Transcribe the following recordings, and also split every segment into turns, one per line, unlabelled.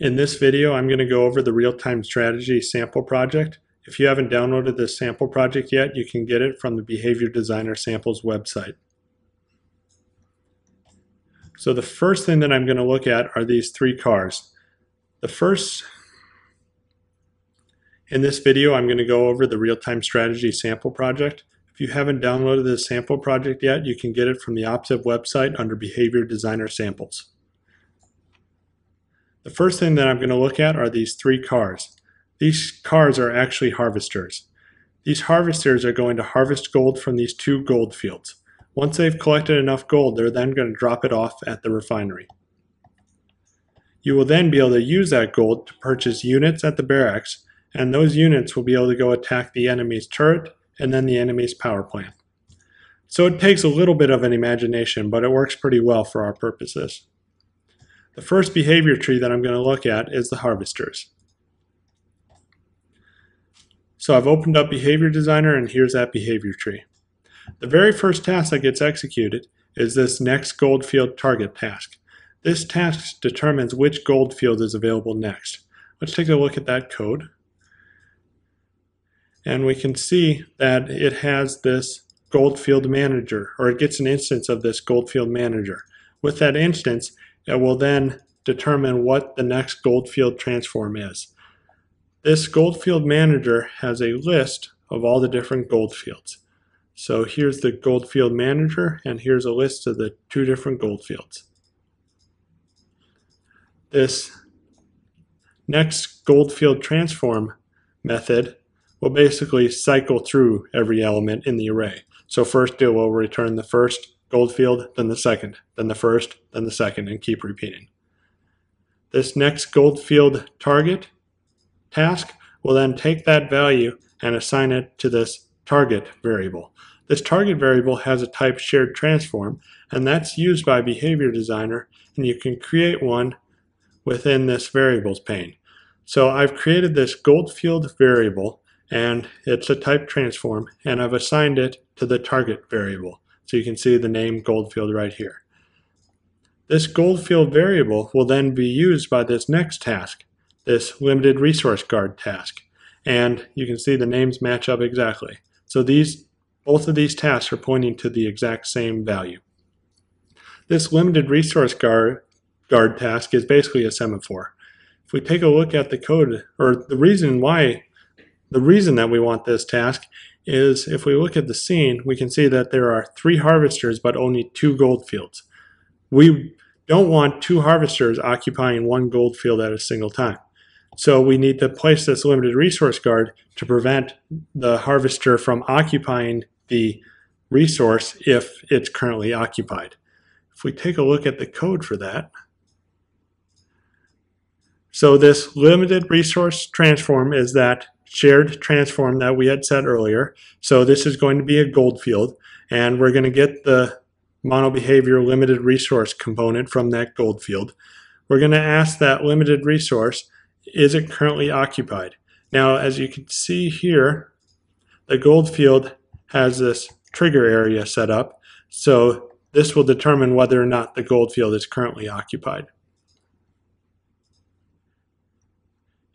In this video, I'm going to go over the real-time strategy sample project. If you haven't downloaded this sample project yet, you can get it from the Behavior Designer Samples website. So the first thing that I'm going to look at are these three cars. The first, in this video, I'm going to go over the real-time strategy sample project. If you haven't downloaded this sample project yet, you can get it from the Opsive website under Behavior Designer Samples. The first thing that I'm going to look at are these three cars. These cars are actually harvesters. These harvesters are going to harvest gold from these two gold fields. Once they've collected enough gold, they're then going to drop it off at the refinery. You will then be able to use that gold to purchase units at the barracks, and those units will be able to go attack the enemy's turret and then the enemy's power plant. So it takes a little bit of an imagination, but it works pretty well for our purposes. The first behavior tree that I'm going to look at is the harvesters. So I've opened up Behavior Designer and here's that behavior tree. The very first task that gets executed is this next gold field target task. This task determines which gold field is available next. Let's take a look at that code. And we can see that it has this gold field manager, or it gets an instance of this gold field manager. With that instance, it will then determine what the next Goldfield transform is. This Goldfield Manager has a list of all the different goldfields. So here's the Goldfield Manager, and here's a list of the two different goldfields. This next Goldfield Transform method will basically cycle through every element in the array. So first it will return the first Goldfield, then the second, then the first, then the second, and keep repeating. This next Goldfield target task will then take that value and assign it to this target variable. This target variable has a type shared transform, and that's used by Behavior Designer, and you can create one within this variables pane. So I've created this Goldfield variable, and it's a type transform, and I've assigned it to the target variable. So you can see the name Goldfield right here. This Goldfield variable will then be used by this next task, this limited resource guard task. And you can see the names match up exactly. So these, both of these tasks are pointing to the exact same value. This limited resource guard, guard task is basically a semaphore. If we take a look at the code, or the reason why, the reason that we want this task is if we look at the scene, we can see that there are three harvesters but only two gold fields. We don't want two harvesters occupying one gold field at a single time. So we need to place this limited resource guard to prevent the harvester from occupying the resource if it's currently occupied. If we take a look at the code for that, so this limited resource transform is that shared transform that we had said earlier. So this is going to be a gold field, and we're going to get the mono behavior limited resource component from that gold field. We're going to ask that limited resource, is it currently occupied? Now, as you can see here, the gold field has this trigger area set up, so this will determine whether or not the gold field is currently occupied.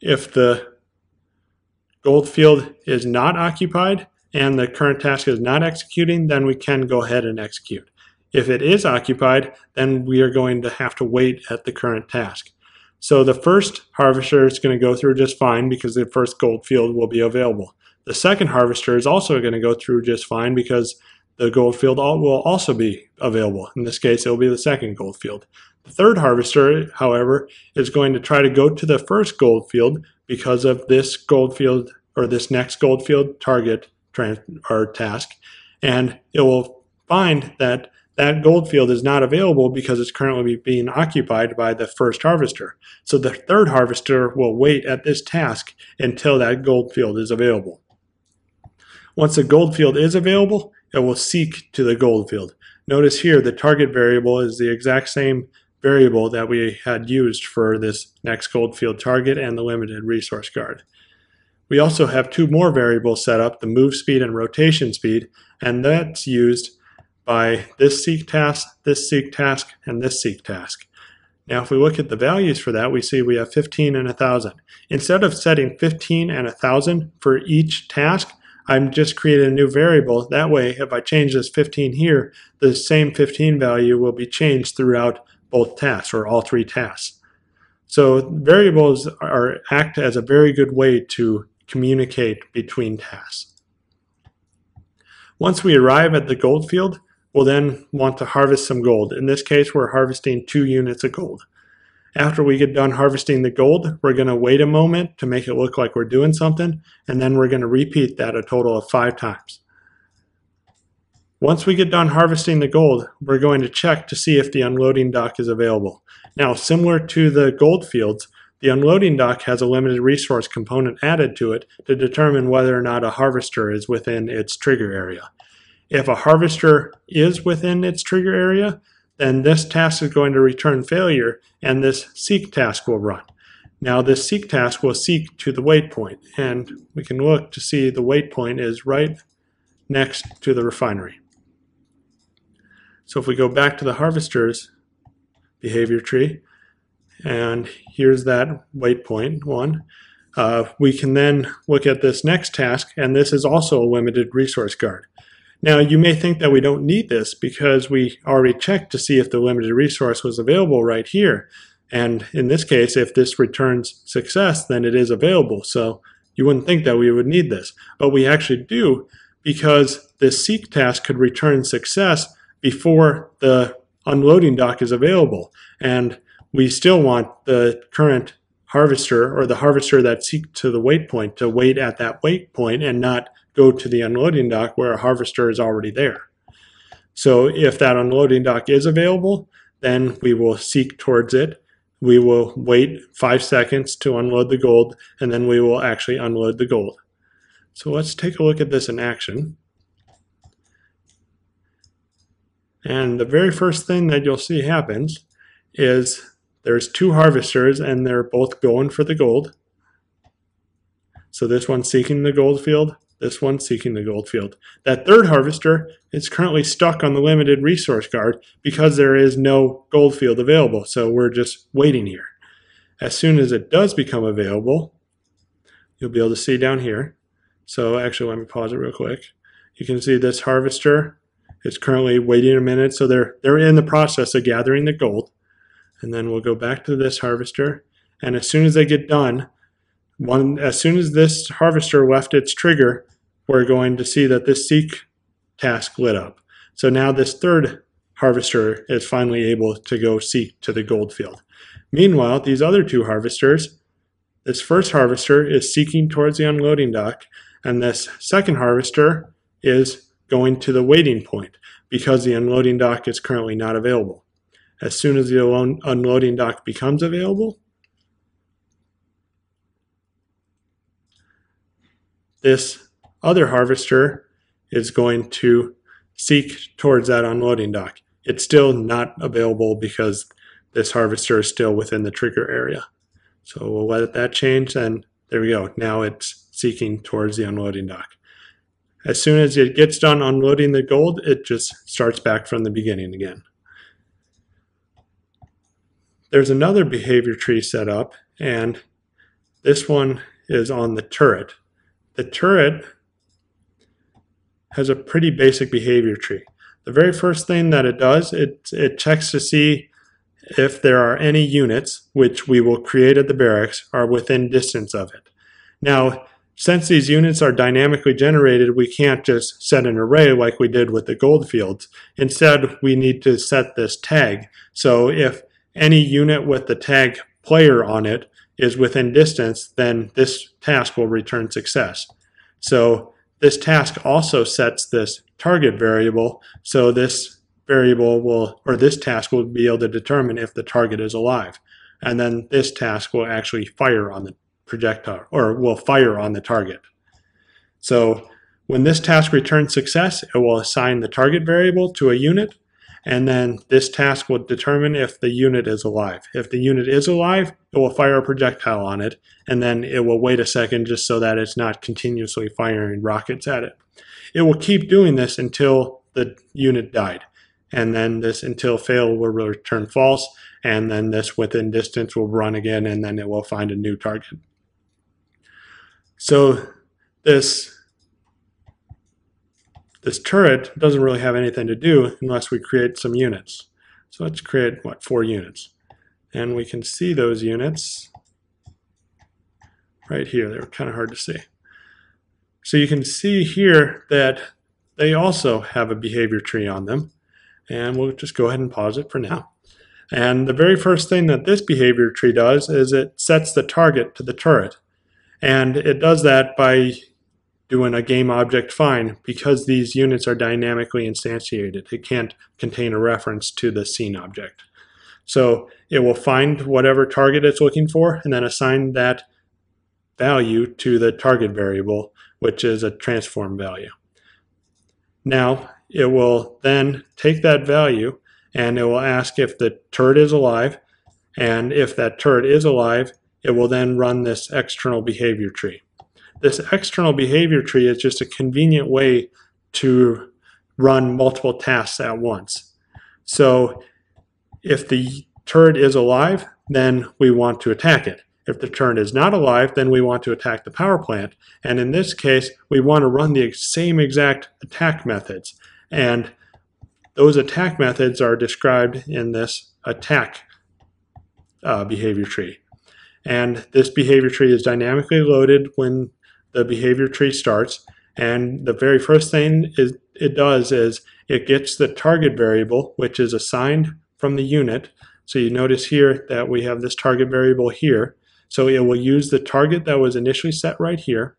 If the gold field is not occupied and the current task is not executing, then we can go ahead and execute. If it is occupied, then we are going to have to wait at the current task. So the first harvester is going to go through just fine because the first gold field will be available. The second harvester is also going to go through just fine because the gold field will also be available. In this case, it will be the second gold field. The third harvester, however, is going to try to go to the first gold field because of this gold field or this next gold field target or task, and it will find that that gold field is not available because it's currently being occupied by the first harvester. So the third harvester will wait at this task until that gold field is available. Once the gold field is available, it will seek to the gold field. Notice here the target variable is the exact same variable that we had used for this next gold field target and the limited resource guard. We also have two more variables set up, the move speed and rotation speed, and that's used by this seek task, this seek task, and this seek task. Now if we look at the values for that, we see we have 15 and 1,000. Instead of setting 15 and 1,000 for each task, I'm just creating a new variable. That way, if I change this 15 here, the same 15 value will be changed throughout both tasks or all three tasks. So variables are act as a very good way to communicate between tasks. Once we arrive at the gold field, we'll then want to harvest some gold. In this case, we're harvesting two units of gold. After we get done harvesting the gold, we're going to wait a moment to make it look like we're doing something, and then we're going to repeat that a total of five times. Once we get done harvesting the gold, we're going to check to see if the unloading dock is available. Now, similar to the gold fields, the unloading dock has a limited resource component added to it to determine whether or not a harvester is within its trigger area. If a harvester is within its trigger area, then this task is going to return failure and this seek task will run. Now this seek task will seek to the waypoint and we can look to see the waypoint is right next to the refinery. So if we go back to the harvester's behavior tree and here's that waypoint one, uh, we can then look at this next task and this is also a limited resource guard. Now, you may think that we don't need this because we already checked to see if the limited resource was available right here. And in this case, if this returns success, then it is available. So you wouldn't think that we would need this. But we actually do because this seek task could return success before the unloading dock is available. And we still want the current harvester or the harvester that seek to the wait point to wait at that wait point and not go to the unloading dock where a harvester is already there. So if that unloading dock is available, then we will seek towards it. We will wait five seconds to unload the gold, and then we will actually unload the gold. So let's take a look at this in action. And the very first thing that you'll see happens is there's two harvesters and they're both going for the gold. So this one's seeking the gold field, this one seeking the gold field. That third harvester is currently stuck on the limited resource guard because there is no gold field available. So we're just waiting here. As soon as it does become available, you'll be able to see down here. So actually, let me pause it real quick. You can see this harvester is currently waiting a minute. So they're, they're in the process of gathering the gold. And then we'll go back to this harvester. And as soon as they get done, one, as soon as this harvester left its trigger, we're going to see that this seek task lit up. So now this third harvester is finally able to go seek to the gold field. Meanwhile, these other two harvesters, this first harvester is seeking towards the unloading dock, and this second harvester is going to the waiting point because the unloading dock is currently not available. As soon as the unloading dock becomes available, this other harvester is going to seek towards that unloading dock. It's still not available because this harvester is still within the trigger area. So we'll let that change and there we go. Now it's seeking towards the unloading dock. As soon as it gets done unloading the gold, it just starts back from the beginning again. There's another behavior tree set up and this one is on the turret. The turret has a pretty basic behavior tree. The very first thing that it does, it, it checks to see if there are any units, which we will create at the barracks, are within distance of it. Now, since these units are dynamically generated, we can't just set an array like we did with the gold fields. Instead, we need to set this tag. So if any unit with the tag player on it is within distance, then this task will return success. So this task also sets this target variable. So this variable will, or this task will be able to determine if the target is alive. And then this task will actually fire on the projectile, or will fire on the target. So when this task returns success, it will assign the target variable to a unit and then this task will determine if the unit is alive. If the unit is alive, it will fire a projectile on it, and then it will wait a second just so that it's not continuously firing rockets at it. It will keep doing this until the unit died. and then this until fail will return false, and then this within distance will run again, and then it will find a new target. So this this turret doesn't really have anything to do unless we create some units. So let's create, what, four units. And we can see those units right here. They're kind of hard to see. So you can see here that they also have a behavior tree on them. And we'll just go ahead and pause it for now. And the very first thing that this behavior tree does is it sets the target to the turret. And it does that by doing a game object fine because these units are dynamically instantiated. It can't contain a reference to the scene object. So it will find whatever target it's looking for and then assign that value to the target variable, which is a transform value. Now it will then take that value and it will ask if the turret is alive. And if that turret is alive, it will then run this external behavior tree. This external behavior tree is just a convenient way to run multiple tasks at once. So if the turret is alive, then we want to attack it. If the turret is not alive, then we want to attack the power plant. And in this case, we want to run the same exact attack methods. And those attack methods are described in this attack uh, behavior tree. And this behavior tree is dynamically loaded when the behavior tree starts. And the very first thing is, it does is it gets the target variable, which is assigned from the unit. So you notice here that we have this target variable here. So it will use the target that was initially set right here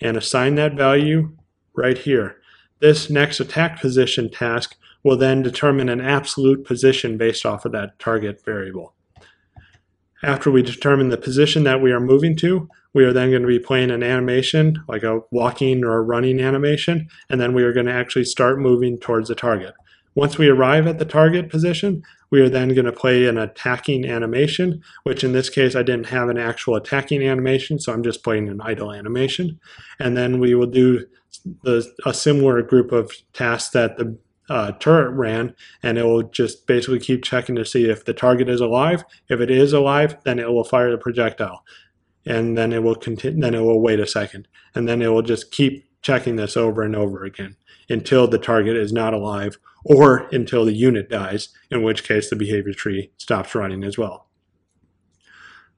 and assign that value right here. This next attack position task will then determine an absolute position based off of that target variable. After we determine the position that we are moving to, we are then going to be playing an animation, like a walking or a running animation, and then we are going to actually start moving towards the target. Once we arrive at the target position, we are then going to play an attacking animation, which in this case I didn't have an actual attacking animation, so I'm just playing an idle animation. And then we will do the, a similar group of tasks that the uh, turret ran, and it will just basically keep checking to see if the target is alive. If it is alive, then it will fire the projectile, and then it will continue. Then it will wait a second, and then it will just keep checking this over and over again until the target is not alive, or until the unit dies, in which case the behavior tree stops running as well.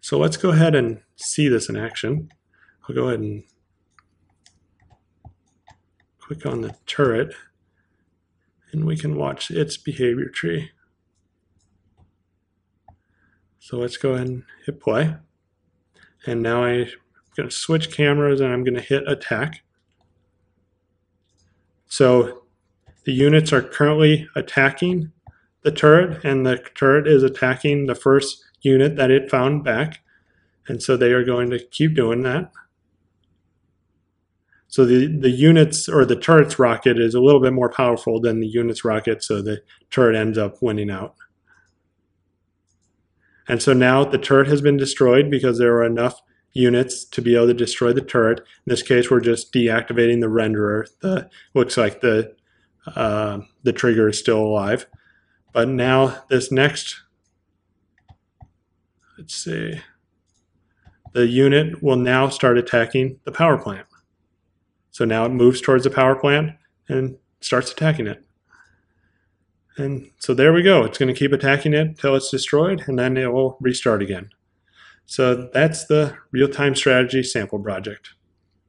So let's go ahead and see this in action. I'll go ahead and click on the turret and we can watch its behavior tree. So let's go ahead and hit play. And now I'm going to switch cameras and I'm going to hit attack. So the units are currently attacking the turret and the turret is attacking the first unit that it found back. And so they are going to keep doing that. So the, the units or the turret's rocket is a little bit more powerful than the unit's rocket, so the turret ends up winning out. And so now the turret has been destroyed because there are enough units to be able to destroy the turret. In this case, we're just deactivating the renderer. The looks like the uh, the trigger is still alive. But now this next, let's see, the unit will now start attacking the power plant. So now it moves towards the power plant and starts attacking it. And so there we go. It's going to keep attacking it until it's destroyed, and then it will restart again. So that's the real-time strategy sample project.